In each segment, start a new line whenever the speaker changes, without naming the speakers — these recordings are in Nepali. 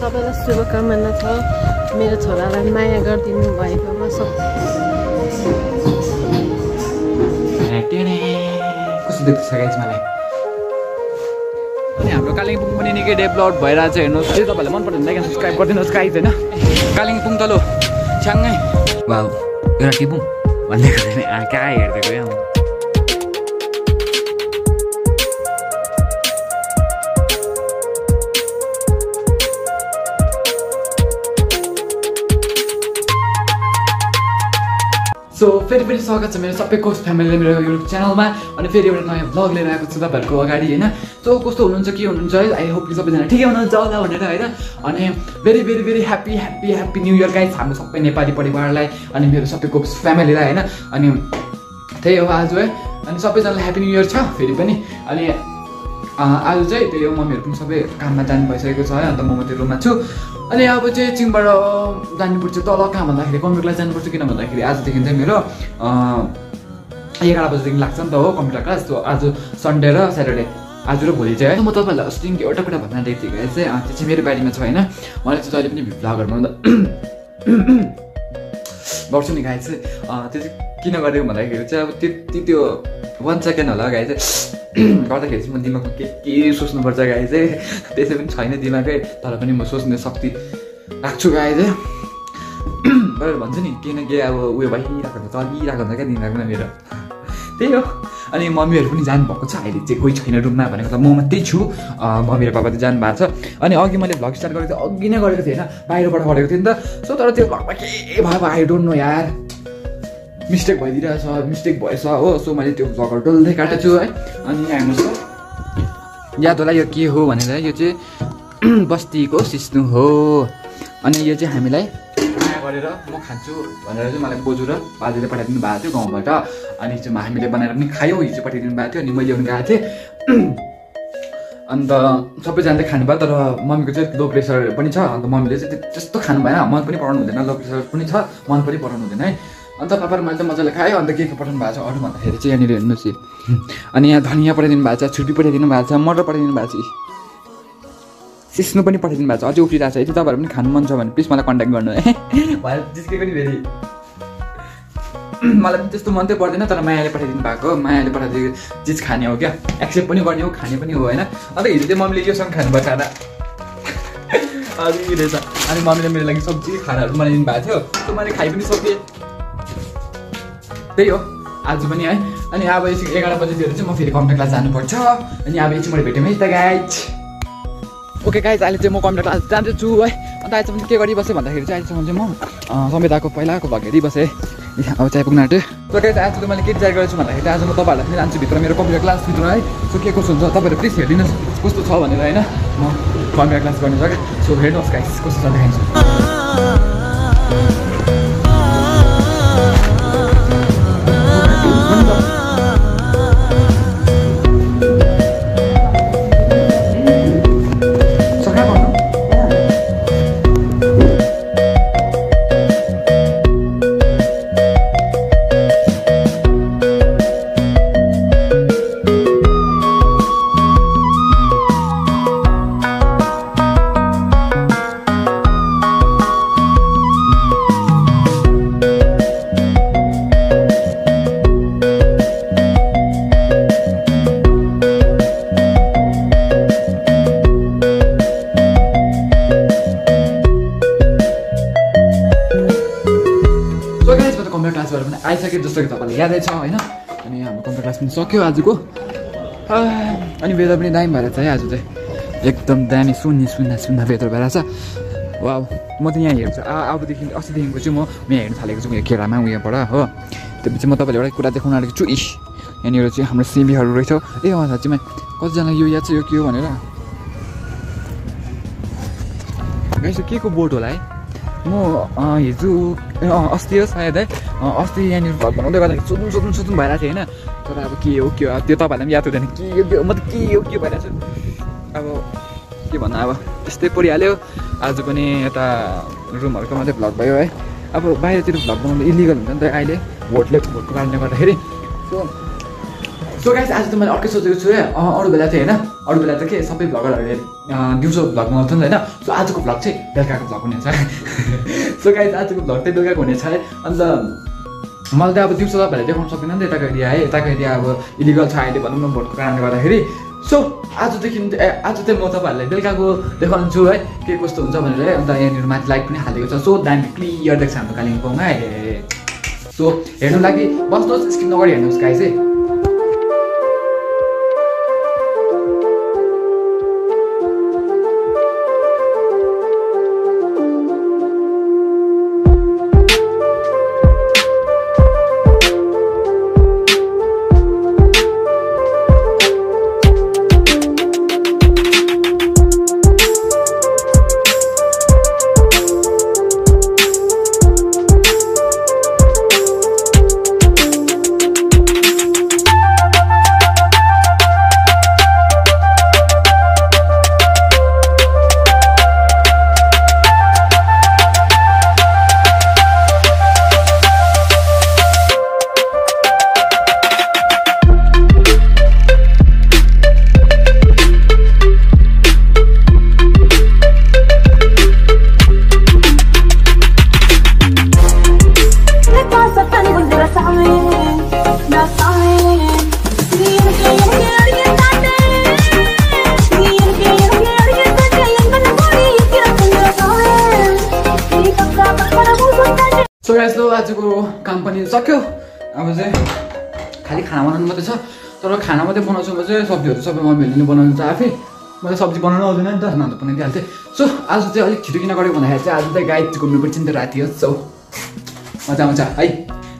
सबैलाई शुभकामना छ मेरो छोरालाई माया गरिदिनु भएकोमा सब
कस्तो देख्छ गाइज मलाई? अनि हाम्रो कालिम्पोङ पनि निकै डेभलप भइरहेको छ हेर्नुहोस्। यदि तपाईँहरूलाई मन पर्यो भने लाइक सब्सक्राइब गरिदिनुहोस् गाइज होइन? कालिम्पोङ तलो छ्याङ्गै। वा एउटा टिपुङ भन्दै गर्दैन? कहाँ हेरिदिएको यहाँ फेरि फेरि स्वागत छ मेरो सबैको फ्यामिलीले मेरो युट्युब च्यानलमा अनि फेरि एउटा नयाँ भ्लग लिएर आएको छु तपाईँहरूको अगाडि होइन? सो कस्तो हुनुहुन्छ के हुनुहुन्छ है? आई होप सबैजना ठिकै हुनुहुन्छ होला भनेर होइन? अनि very very very happy happy happy new year guys हाम्रो सबै नेपाली परिवारलाई अनि मेरो सबैको फ्यामिलीलाई होइन? अनि त्यही हो आज है? अनि सबैजनालाई ह्याप्पी न्यू इयर छ फेरि पनि। अनि आज चाहिँ त्यही हो मम्मीहरू पनि सबै काममा जानु भइसकेको छ है अन्त म मात्रै रुममा छु। अनि अब चाहिँ चिङबाट जानुपर्छ तल कहाँ भन्दाखेरि कम्प्युटर क्लास जानुपर्छ किन भन्दाखेरि आजदेखि चाहिँ मेरो एघार बजीदेखि लाग्छ नि त हो कम्प्युटर क्लास। त्यो आज सन्डे र स्याटरडे। आज र भोलि चाहिँ है। म तपाईँहरूलाई अस्ति एउटा कुरा भन्न दिएको थिएँ चाहिँ त्यो चाहिँ मेरो बारीमा छ होइन? मलाई चाहिँ जहिले पनि भ्लगहरूमा गर्छु नि गाई चाहिँ त्यो चाहिँ किन गरेको भन्दाखेरि चाहिँ अब त्यति त्यो वान सेकेन्ड होला गाई चाहिँ गर्दाखेरि चाहिँ म दिमागमा के के सोच्नुपर्छ गाई चाहिँ त्यसै पनि छैन दिमागै तर पनि म सोच्ने शक्ति राख्छु गाई चाहिँ गरेर भन्छु नि केही अब उयो भइरहेको हुन्छ चलिरहेको हुन्छ क्या दिमागमा मेरो। त्यही हो। अनि मम्मीहरू पनि जानुभएको छ। अहिले चाहिँ कोही छैन रुममा भनेको त म मात्रै छु। मम्मी र पापा चाहिँ जानुभएको छ। अनि अघि मैले भ्लग स्टार्ट गरेको थिएँ अघि नै गरेको थिएँ होइन। बाहिरबाट गरेको थिएँ नि त। सो तर त्यो भ्लगमा के भयो आई डोन्ट नो यार। मिस्टेक भइदिरहेछ मिस्टेक भएछ हो। सो मैले त्यो भ्लगहरू डल्लै काटेको छु है। अनि हेर्नुहोस् त याद होला यो के हो भनेर। यो चाहिँ बस्तीको सिस्नु हो। अनि यो चाहिँ हामीलाई गरेर म खान्छु भनेर चाहिँ मलाई बोजू र बाजेले पठाइदिनु भएको थियो गाउँबाट। अनि चाहिँ हामीले बनाएर पनि खायौँ हिजो पठाइदिनु भएको थियो अनि मैले ल्याउनु गएको थिएँ। अन्त सबैजना चाहिँ खानु भयो तर मम्मीको चाहिँ लो प्रेसर पनि छ। अन्त मम्मीले चाहिँ त्यस्तो खानु भएन मन पनि पराउनु हुँदैन लो प्रेसर पनि छ मन पनि पराउनु हुँदैन है। अन्त पापा र मैले त मजाले खायो अन्त के के पठाउनु भएको छ अरू भन्दाखेरि चाहिँ यहाँनिर हेर्नुहोस् अनि यहाँ धनियाँ पठाइदिनु भएको छ छुर्पी पठाइदिनु भएको छ मटर पठाइदिनु भएको छ। सिस्नु पनि पठाइदिनु भएको छ। अझै उफ्रिरहेको छ। यदि तपाईँहरू पनि खानु मन छ भने प्लिज मलाई कन्ट्याक्ट गर्नु है। भएर जिस्केको नि फेरि। मलाई पनि त्यस्तो मन चाहिँ पर्दैन तर मायाले पठाइदिनु भएको मायाले पठाइदिएको चिज खाने हो क्या। एक्सेप्ट पनि गर्ने हो खाने पनि हो होइन? अन्त हिजो चाहिँ मम्मीले योसँग खानुभयो खाना अनि रहेछ? अनि मम्मीले मेरो लागि सब्जी खानाहरू बनाइदिनु भएको थियो। त्यो मैले खाइ पनि सकेँ। त्यही हो। आज पनि है। अनि अब एकछिन एघार बजीतिर चाहिँ म फेरि कम्प्युटर क्लास जानुपर्छ। अनि अब एकछिन मैले भेट्यौँ है त गाइज ओके गाइज अहिले चाहिँ म कम्प्युटर क्लास जाँदैछु है। अन्त चाहिँ के गरिबसेँ भन्दाखेरि चाहिँ अहिलेसम्म चाहिँ म समिताको पहिलाको भग हेरिबसेँ अब चाहिँ पुग्न आँट्यो। सो गाइज आज चाहिँ मैले के डिसाइड गरेको छु भन्दाखेरि आज म तपाईँहरूलाई पनि जान्छु भित्र मेरो कम्प्युटर क्लासभित्र है। सो के कस्तो हुन्छ तपाईँहरू प्लिज हेरिदिनुहोस् कस्तो छ भनेर होइन। म कम्प्युटर क्लास गर्ने सो हेर्नुहोस् गाइज कस्तो छ देखाइन्छ। तपाईँलाई यादै छ होइन? अनि हाम्रो कम्प्युटर क्लास पनि सक्यो आजको। अनि वेदर पनि दामी भएर है आज चाहिँ। एकदम दामी सुन्ने सुन्दा सुन्दा वेदर भएर छ। वा म त यहाँ हेर्छु। आ अबदेखि अस्तिदेखिको चाहिँ म यहाँ हेर्नु थालेको छु उयो केरामा उयोबाट हो। त्यो पछि म तपाईँलाई एउटा कुरा देखाउन आँटेको छु। इस यहाँनिर चाहिँ हाम्रो सिमीहरू रहेछ। ए अँ साँच्चीमा कतिजना यो याद छ यो के हो भनेर? गाइस यो के को बोर्ड होला है? म हिजो अस्ति हो सायद है। अस्ति यहाँनिर भ्लग बनाउँदै गर्दाखेरि सोध्नु सोध्नु सोध्नु भइरहेको थियो होइन। तर अब के हो के हो त्यो तपाईँहरूलाई पनि याद हुँदैन। के हो म त के हो के भइरहेको छु? अब के भन्नु अब त्यस्तै परिहाल्यो। आज पनि यता रुमहरूको मात्रै भ्लग भयो है। अब बाहिरतिर भ्लग बनाउनु इलिगल हुन्छ नि त अहिले। भोटले भोटको कारणले गर्दाखेरि। सो सो गाइस आज त मैले अर्कै सोचेको छु है अरू बेला चाहिँ होइन। अरू बेला त के सबै भ्लगरहरूले दिउँसो भ्लग बनाउँछ नि त होइन। सो आजको भ्लग चाहिँ बेलुकाको भ्लग हुनेछ। सो गाइस आजको भ्लग चाहिँ बेलुकाको हुनेछ है। अन्त मैले त अब दिउँसो तपाईँहरूले देखाउन सक्दिनँ नि त यताको एरिया है। यताको एरिया अब इलिगल छ अहिले भनौँ न भोटको कारणले गर्दाखेरि। सो आजदेखि आज चाहिँ म तपाईँहरूलाई बेलुकाको देखाउँछु है के कस्तो हुन्छ भनेर है। अन्त यहाँनिर माथि लाइट पनि हालेको छ। सो दामी क्लियर देख्छ हाम्रो कालिम्पोङमा। है सो हेर्नु लागि बस्नुहोस् स्किप नगरी हेर्नुहोस् गाई चाहिँ सो लो आजको काम पनि सक्यो अब चाहिँ खालि खाना बनाउनु मात्रै छ तर खाना मात्रै बनाउँछु म चाहिँ सब्जीहरू सबै मम्मीहरूले नै बनाउनु छ आफै मलाई सब्जी बनाउनु आउँदैन नि त त बनाइदिइहाल्थेँ सो आज चाहिँ अलिक छिटो किन गरेको भन्दाखेरि चाहिँ आज चाहिँ गाई घुम्नु पर्छ नि त राति हो सो मजा आउँछ है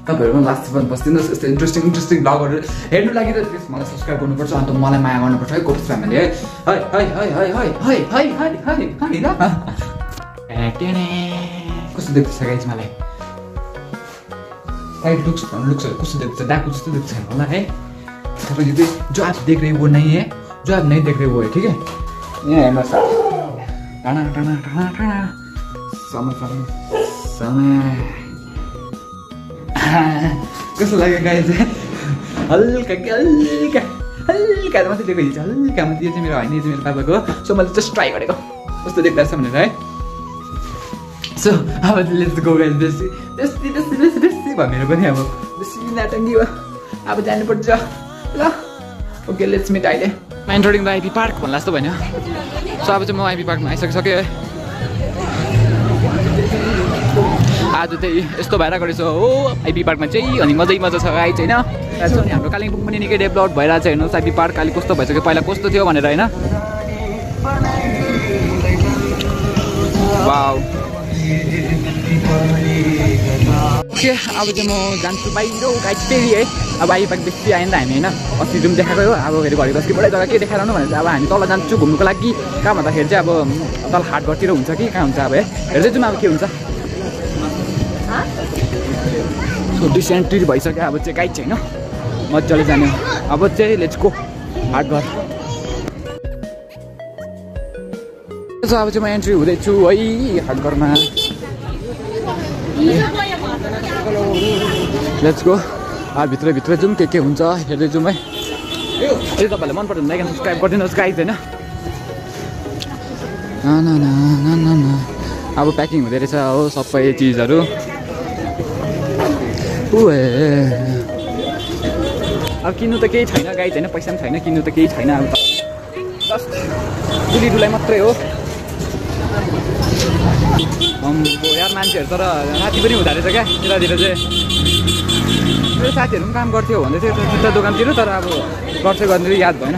तपाईँहरू पनि लास्ट पनि बसिदिनुहोस् यस्तो इन्ट्रेस्टिङ इन्ट्रेस्टिङ ब्लगहरू हेर्नु लागि त प्लिज मलाई सब्सक्राइब गर्नुपर्छ अन्त मलाई माया गर्नुपर्छ है कोपिस फ्यामिली है है है है है है है है है है है कस्तो देख्दैछ गाइज मलाई साइड लुक्स लुक्सहरू कस्तो देख्छ डाकु जस्तो देख्छ होला है चाहिँ जो आप देख रहे वो नहीं है जो आप नहीं देख रहे वो है ठीक है? यहाँ हेर्नुहोस् टाढा टाढा टाढा टाढा समय समय समय। कस्तो लाग्यो गाई चाहिँ हल्का कि हल्का हल्का मात्रै दिएको हल्का मात्रै यो चाहिँ मेरो होइन यो चाहिँ मेरो हो सो मैले जस्ट ट्राई गरेको कस्तो देख्दा छ भनेर है सो अब लेट्स गो गाइस बेसी बेसी बेसी बेसी बेसी भनेर पनि अब बेसी नाटङ्गी हो अब जानुपर्छ ल ओके लेट्स मिट अहिले एन्टरिङ द आइपी पार्क भन्ला जस्तो भन्यो सो अब चाहिँ म आइपी पार्कमा आइसकिसकेँ है आज चाहिँ यस्तो भइरहेको रहेछ हो आइपी पार्कमा चाहिँ अनि मजै मजा छ गाई चाहिँ होइन हाम्रो कालिम्पोङ पनि निकै डेभलप भइरहेको छ हेर्नुहोस् आइपी पार्क अहिले कस्तो भइसक्यो पहिला कस्तो थियो भनेर होइन। अब चाहिँ म जान्छु? बाहिर गाइड फेरि है। अब आइपाक बेसी आएन हामी होइन? अस्ति जुन देखाएको हो। अब फेरि घरि बस्तीबाटै जग्गा के देखाइरहनु भनेर चाहिँ अब हामी तल जान्छु घुम्नुको लागि। कहाँ भन्दाखेरि चाहिँ अब तल हाटघरतिर हुन्छ कि? कहाँ हुन्छ अब है? हेर्दै जाउँ अब के हुन्छ। डिसेन्ट्री भइसक्यो। अब चाहिँ गाइड चाहिँ होइन मजाले जाने। अब चाहिँ लेट्स गो। हाटघर। सो अब चाहिँ म एन्ट्री हुँदैछु है हाटघरमा लेट्स गो अब भित्रभित्र जाउँ के के हुन्छ हेर्दै जाउँ है यदि तपाईँहरूलाई मनपर्छ भने लाइक सब्सक्राइब गरिदिनुहोस् गाइज होइन। अब प्याकिङ हुँदो रहेछ हो सबै चिजहरू उए अब किन्नु त केही छैन गाई छैन पैसा पनि छैन किन्नु त केही छैन अब जस्ट डुली डुलाइ मात्रै हो यार मान्छेहरू तर राति पनि हुँदो रहेछ क्या यतातिर चाहिँ। मेरो साथीहरू पनि काम गर्थ्यो भन्दै थियो जुत्ता दोकानतिर तर अब गर्छ गर्ने याद भएन।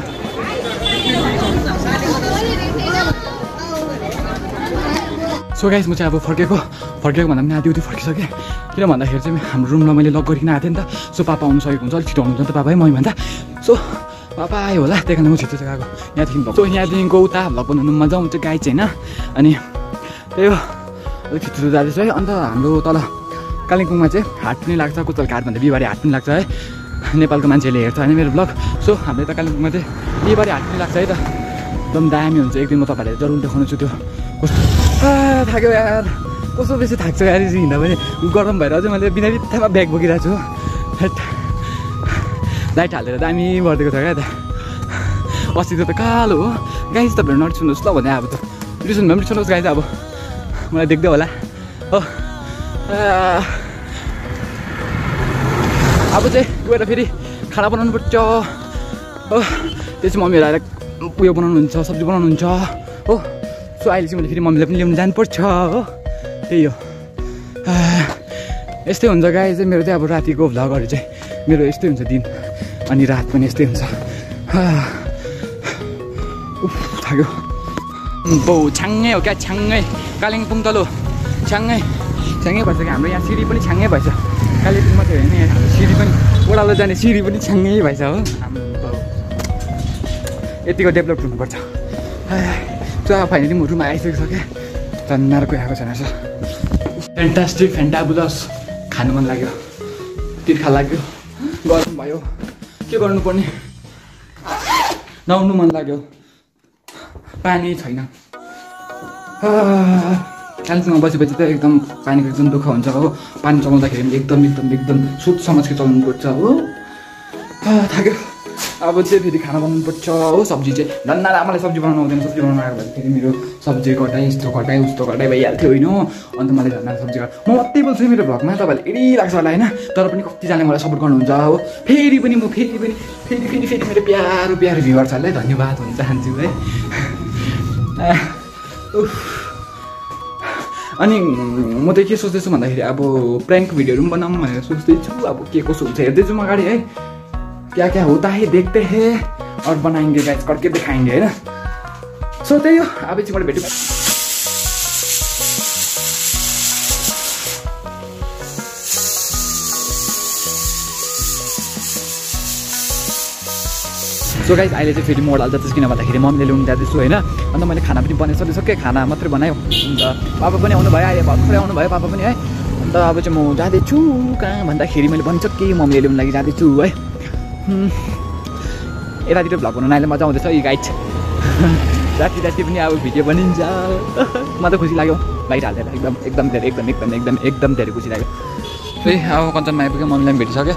सो गाइस म चाहिँ अब फर्केको फर्केको भन्दा पनि आधी उति फर्किसकेँ। किन भन्दाखेरि चाहिँ हाम्रो रुमलाई मैले लक गरिकन आएको थिएँ नि त। सो पापा आउनु सकेको हुन्छ अलिक छिटो आउनुहुन्छ नि त पापा है मै भन्दा। सो पापा आयो होला त्यही कारण म छिटो चाहिँ गएको यहाँदेखि सो यहाँदेखिको उता भ्लग बनाउनु मजा आउँछ गाई चाहिँ होइन। अनि त्यही हो। अलिक छिटो जाँदैछ है। अन्त हाम्रो तल कालिम्पोङमा चाहिँ हाट पनि लाग्छ कुचल हाट भन्दा बिहिबारे हाट पनि लाग्छ है। नेपालको मान्छेले हेर्छ होइन मेरो ब्लग। सो हाम्रो यता कालिम्पोङमा चाहिँ बिहिबारे हाट पनि लाग्छ है त। एकदम दामी हुन्छ। एक दिन म तपाईँहरूलाई जरुर देखाउनु छु त्यो। कस्तो? थाक्यो यार। कस्तो बेसी थाक्छ चाहिँ हिँड्दा पनि। गरम भएर चाहिँ मैले बिना बित्थामा ब्याग बोकिरहेको छु। लाइट हालेर दामी गरिदिएको छ क्या त। अस्ति त कालो हो। चाहिँ तपाईँहरू नरिसाउनुहोस् ल भने अब त। रिसाउनु भए पनि रिसाउनुहोस् त अब। मलाई देख्दै होला। हो। अब चाहिँ गएर फेरि खाना बनाउनु पर्छ। हो। त्यो चाहिँ मम्मीहरू आएर उयो बनाउनुहुन्छ सब्जी बनाउनुहुन्छ। हो। सो अहिले चाहिँ मैले फेरि मम्मीलाई पनि ल्याउनु जानुपर्छ हो। त्यही हो। यस्तै हुन्छ गाई चाहिँ मेरो चाहिँ अब रातिको भ्लगहरू चाहिँ मेरो यस्तै हुन्छ दिन। अनि रात पनि यस्तै हुन्छ। उफ थाक्यो। बौ छ्याङ्गै हो क्या छ्याङ्गै। कालिम्पोङ तलो। छ्याङ्गै। छ्याङ्गै भइसक्यो हाम्रो यहाँ सिँढी पनि छ्याङ्गै भएछ। कालिम्पोङ मात्रै होइन यहाँ सिँढी पनि ओह्रालो जाने सिँढी पनि छ्याङ्गै भएछ हो। यतिको डेभलप हुनुपर्छ। अब फाइनली म रुममा आइसकिसकेँ तन्नार कोही आएको छैन रहेछ फ्यान्टास्टिक फ्यान्टाबुलस खानु मन लाग्यो। तिर्खा लाग्यो। गरम भयो। के गर्नुपर्ने? नुहाउनु मन लाग्यो। पानी छैन। कालिम्पोङमा बसेपछि त एकदम पानीको एकदम दुःख हुन्छ हो। पानी चलाउँदाखेरि पनि एकदम एकदम एकदम सोच समझ के चलाउनु पर्छ हो थाक्यो। अब चाहिँ फेरि खाना बनाउनु पर्छ हो। सब्जी चाहिँ धन्ना आमाले सब्जी बनाउनु आउँदैन सब्जी बनाउनु आएको भए फेरि मेरो सब्जी घटाइ यस्तो घटाइ उस्तो घटाइ भइहाल्थ्यो होइन? अन्त मलाई धन्ना सब्जी म मात्रै बोल्छु मेरो भ्लगमा तपाईँहरूले यति लाग्छ होला होइन? तर पनि कतिजनाले मलाई सपोर्ट गर्नुहुन्छ हो। फेरि पनि म फेरि पनि फेरि फेरि फेरि मेरो प्यारो प्यारो भ्युवर्सहरूलाई धन्यवाद भन्न चाहन्छु है। अनि म त के सोच्दैछु भन्दाखेरि अब प्र्याङ्क भिडियोहरू पनि बनाऊँ भनेर सोच्दैछु अब के कसो हुन्छ हेर्दैछु म अगाडि है। क्या क्या होता है देखते हैं। और बनाएंगे गाइस करके दिखाएंगे होइन। सो त्यही हो। अब एकछिनबाट भेट्यो सो गाइस अहिले चाहिँ फेरि मोडल जाँदैछु किन भन्दाखेरि मम्मीले ल्याउनु जाँदैछु होइन। अन्त मैले खाना पनि बनाइसकेँ सकेँ खाना मात्रै बनायो। अन्त पापा पनि आउनु भयो अहिले भर्खरै आउनु भयो पापा पनि है। अन्त अब चाहिँ म जाँदैछु कहाँ भन्दाखेरि मैले भनिसकेँ मम्मीले ल्याउनु लागि जाँदैछु है। यतातिर भ्लग बनाउन अहिले मजा आउँदैछ यो गाइड राति राति पनि अब भिडियो बनिन्छ। म त खुसी लाग्यो। लाइट हालेर एकदम एकदम धेरै एकदम एकदम एकदम एकदम धेरै खुसी लाग्यो। त्यही अब कञ्चनमा आइपुग्यो मम्मीलाई पनि भेटिसक्यो।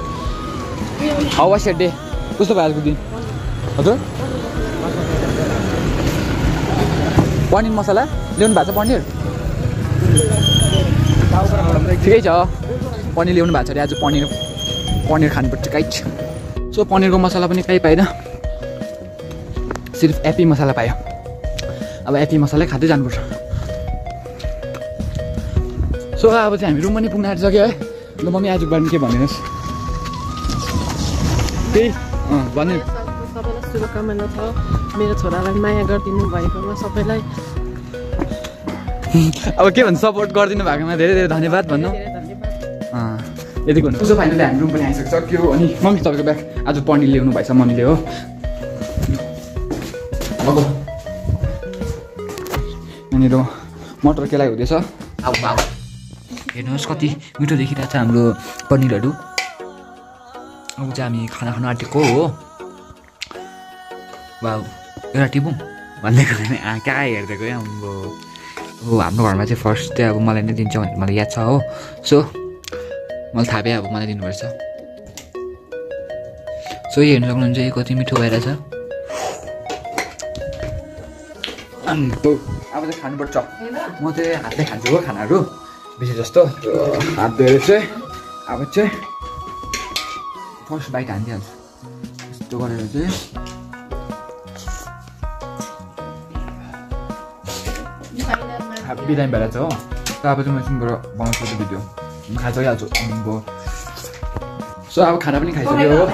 हाउ डे कस्तो भयो आजको दिन? हजुर। पनिर मसला ल्याउनु भएको छ पनिर? ठिकै छ। पनिर ल्याउनु भएको छ अरे आज पनिर पनिर खानुपर्छ गाइड सो पनिरको मसला पनि कहीँ पाएन सिर्फ एपी मसला पायो। अब एपी मसलै खाँदै जानुपर्छ। सो अब चाहिँ हामी रुम पनि पुग्न आँटिसक्यो है। ल मम्मी आजको बारेमा के भनिदिनुहोस्? त्यही अँ भन्नु
शुभकामना छ मेरो छोरालाई माया गरिदिनु भएकोमा सबैलाई
अब के भन्छ सपोर्ट गरिदिनु भएकोमा धेरै धेरै धन्यवाद भन्नु। यतिको हुन्छ सो फाइनली हामी रुम पनि आइसक्यो अनि मम्मी तपाईँको ब्याग आज पनिर ल्याउनु भएछ मम्मीले हो। अब यहाँनिर मटर केलाई हुँदैछ। अब अब हेर्नुहोस् कति मिठो देखिरहेको छ हाम्रो पनिरहरू। अब चाहिँ हामी खाना खानु आँटेको हो। बाउ एउटा टिपौँ होइन आ, कहाँ हेरिदिएको है अम्बो अब हाम्रो घरमा चाहिँ फर्स्ट चाहिँ अब मलाई नै दिन्छ भनेर मलाई याद छ हो। सो मलाई थाहा भयो अब मलाई दिनुपर्छ। सो यो हेर्नु सक्नुहुन्छ यो कति मिठो भइरहेछ। अब चाहिँ खानुपर्छ। म चाहिँ हातले खान्छु हो खानाहरू। बेसी जस्तो। हात धोएर चाहिँ अब चाहिँ फर्स्ट बाइट हानिदिइहाल्छु यस्तो गरेर चाहिँ बिरामी भएर छ हो तर अब चाहिँ म एकछिनबाट बनाउँछु त्यो भिडियो म खाइसकिहाल्छु अब सो अब खाना पनि खाइसक्यो हो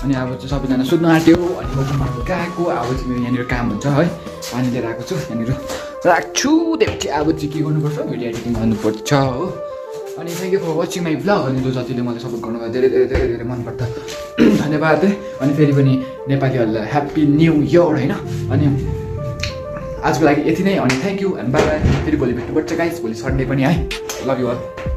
अनि अब चाहिँ सबैजना सुत्नु आँट्यो अनि म चाहिँ गएको अब चाहिँ मेरो यहाँनिर काम हुन्छ है पानी लिएर आएको छु यहाँनिर राख्छु त्यसपछि अब चाहिँ के गर्नुपर्छ भिडियो एडिटिङ गर्नुपर्छ हो अनि thank you for watching my vlog अनि जो जतिले मलाई सपोर्ट गर्नुभयो धेरै धेरै धेरै धेरै मनपर्छ धन्यवाद है अनि फेरि पनि नेपालीहरूलाई ह्याप्पी न्यु इयर होइन अनि आजको लागि यति नै अनि thank you and bye bye फेरि भोलि भेट्नुपर्छ गाइस भोलि सन्डे पनि है। Love you all